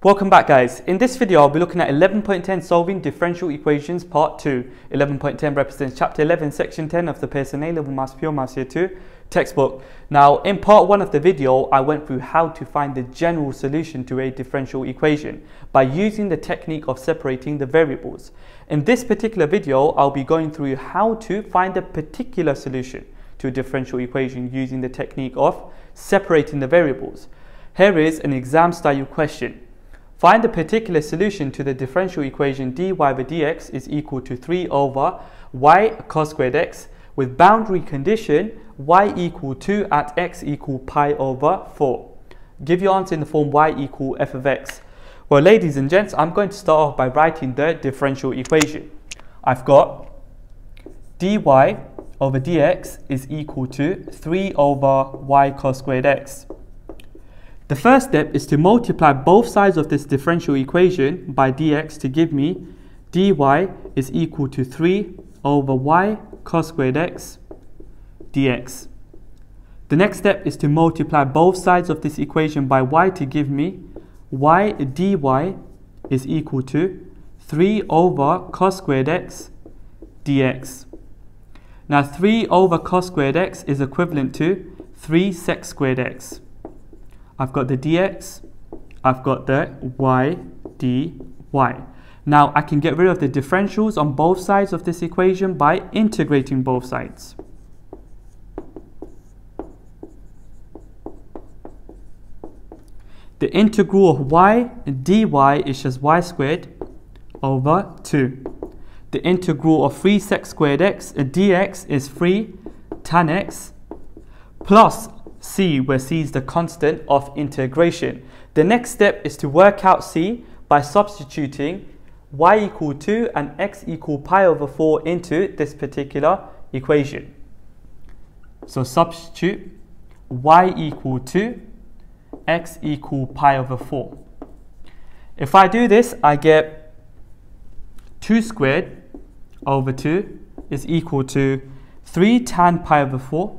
Welcome back guys. In this video I'll be looking at 11.10 solving differential equations part 2. 11.10 represents chapter 11 section 10 of the Pearson A-Level Maths Pure Maths Year 2 textbook. Now in part 1 of the video I went through how to find the general solution to a differential equation by using the technique of separating the variables. In this particular video I'll be going through how to find a particular solution to a differential equation using the technique of separating the variables. Here is an exam style question. Find the particular solution to the differential equation dy over dx is equal to 3 over y cos squared x with boundary condition y equal 2 at x equal pi over 4. Give your answer in the form y equal f of x. Well, ladies and gents, I'm going to start off by writing the differential equation. I've got dy over dx is equal to 3 over y cos squared x. The first step is to multiply both sides of this differential equation by dx to give me dy is equal to 3 over y cos squared x dx. The next step is to multiply both sides of this equation by y to give me y dy is equal to 3 over cos squared x dx. Now 3 over cos squared x is equivalent to 3 sec squared x. I've got the dx, I've got the y dy. Now I can get rid of the differentials on both sides of this equation by integrating both sides. The integral of y dy is just y squared over 2. The integral of 3 sec squared x dx is 3 tan x plus c, where c is the constant of integration. The next step is to work out c by substituting y equal 2 and x equal pi over 4 into this particular equation. So substitute y equal 2, x equal pi over 4. If I do this, I get 2 squared over 2 is equal to 3 tan pi over 4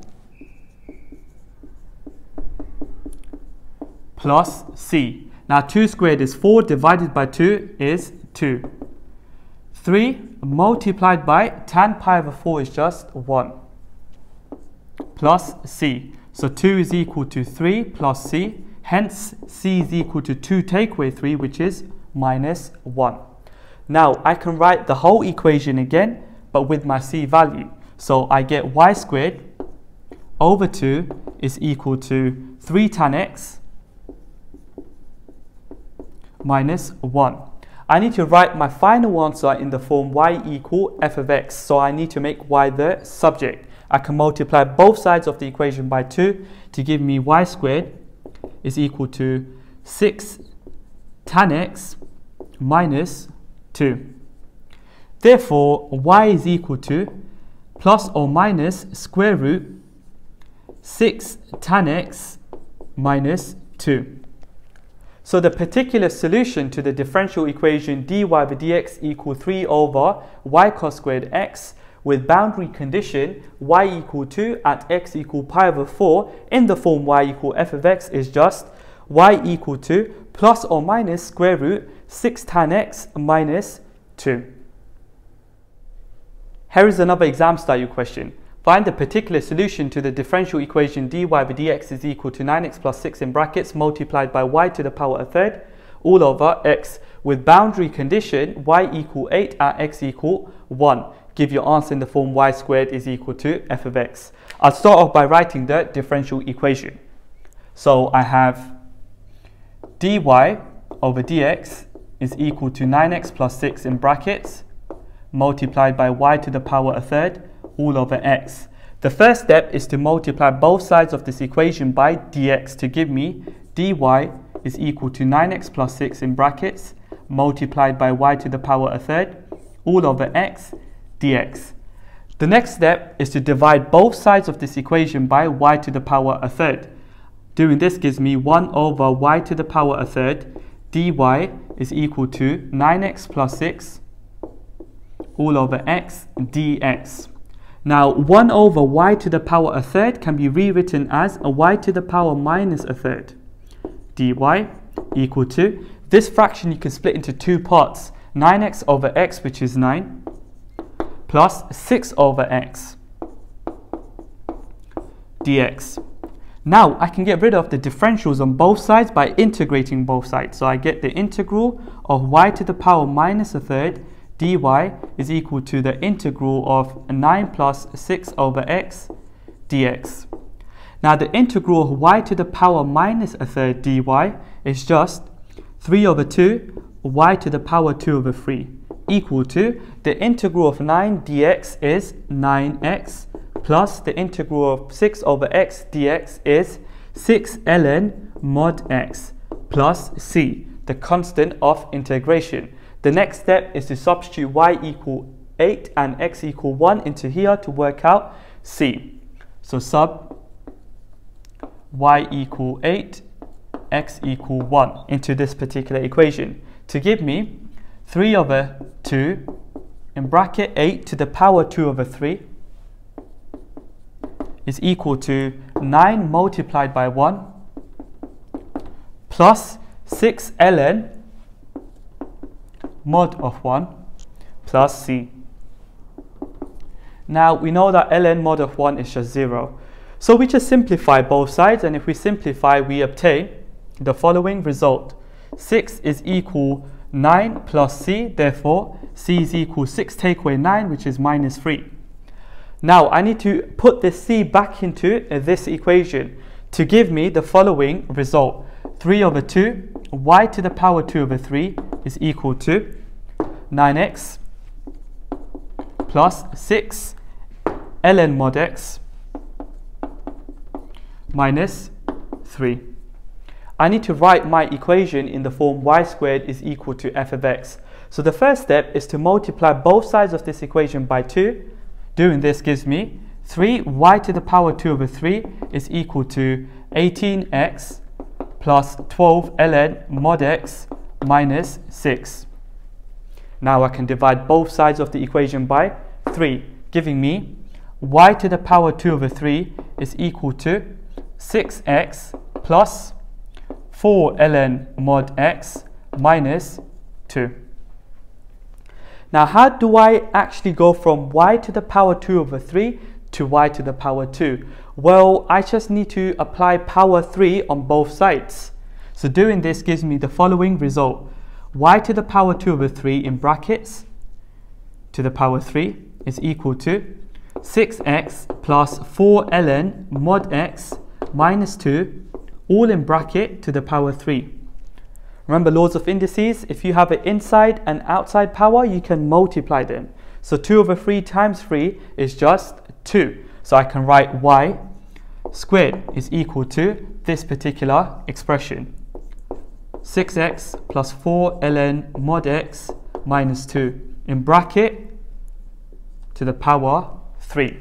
plus c. Now 2 squared is 4 divided by 2 is 2. 3 multiplied by tan pi over 4 is just 1 plus c. So 2 is equal to 3 plus c. Hence c is equal to 2 take away 3 which is minus 1. Now I can write the whole equation again but with my c value. So I get y squared over 2 is equal to 3 tan x minus 1. I need to write my final answer in the form y equal f of x. So I need to make y the subject. I can multiply both sides of the equation by 2 to give me y squared is equal to 6 tan x minus 2. Therefore, y is equal to plus or minus square root 6 tan x minus 2. So the particular solution to the differential equation dy over dx equal 3 over y cos squared x with boundary condition y equal 2 at x equal pi over 4 in the form y equal f of x is just y equal to plus or minus square root 6 tan x minus 2. Here is another exam style question. Find the particular solution to the differential equation dy over dx is equal to 9x plus 6 in brackets multiplied by y to the power a third all over x with boundary condition y equal 8 at x equal 1. Give your answer in the form y squared is equal to f of x. I'll start off by writing the differential equation. So I have dy over dx is equal to 9x plus 6 in brackets multiplied by y to the power a third all over x. The first step is to multiply both sides of this equation by dx to give me dy is equal to 9x plus 6 in brackets multiplied by y to the power a third all over x dx. The next step is to divide both sides of this equation by y to the power a third. Doing this gives me 1 over y to the power a third dy is equal to 9x plus 6 all over x dx. Now 1 over y to the power a third can be rewritten as a y to the power minus a third dy equal to, this fraction you can split into two parts, 9x over x, which is 9, plus 6 over x dx. Now I can get rid of the differentials on both sides by integrating both sides. So I get the integral of y to the power minus a third dy is equal to the integral of 9 plus 6 over x dx. Now the integral of y to the power minus a third dy is just 3 over 2 y to the power 2 over 3 equal to the integral of 9 dx is 9x plus the integral of 6 over x dx is 6 ln mod x plus c, the constant of integration. The next step is to substitute y equal 8 and x equal 1 into here to work out c. So sub y equal 8, x equal 1 into this particular equation to give me 3 over 2 in bracket 8 to the power 2 over 3 is equal to 9 multiplied by 1 plus 6 ln mod of 1 plus c. Now we know that ln mod of 1 is just 0. So we just simplify both sides and if we simplify we obtain the following result. 6 is equal 9 plus c, therefore c is equal 6 take away 9 which is minus 3. Now I need to put this c back into uh, this equation to give me the following result. 3 over 2 y to the power 2 over 3 is equal to 9x plus 6 ln mod x minus 3. I need to write my equation in the form y squared is equal to f of x. So the first step is to multiply both sides of this equation by 2. Doing this gives me 3y to the power 2 over 3 is equal to 18x plus 12 ln mod x minus 6. Now I can divide both sides of the equation by 3, giving me y to the power 2 over 3 is equal to 6x plus 4 ln mod x minus 2. Now how do I actually go from y to the power 2 over 3 to y to the power 2? Well, I just need to apply power 3 on both sides. So doing this gives me the following result. y to the power 2 over 3 in brackets to the power 3 is equal to 6x plus 4 ln mod x minus 2, all in bracket to the power 3. Remember laws of indices, if you have an inside and outside power, you can multiply them. So 2 over 3 times 3 is just 2. So I can write y squared is equal to this particular expression. 6x plus 4 ln mod x minus 2 in bracket to the power 3.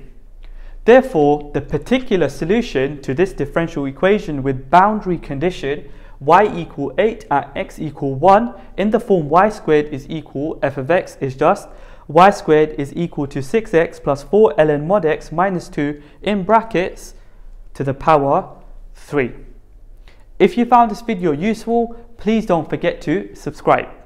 Therefore, the particular solution to this differential equation with boundary condition y equal 8 at x equal 1 in the form y squared is equal f of x is just y squared is equal to 6x plus 4 ln mod x minus 2 in brackets to the power 3. If you found this video useful, please don't forget to subscribe.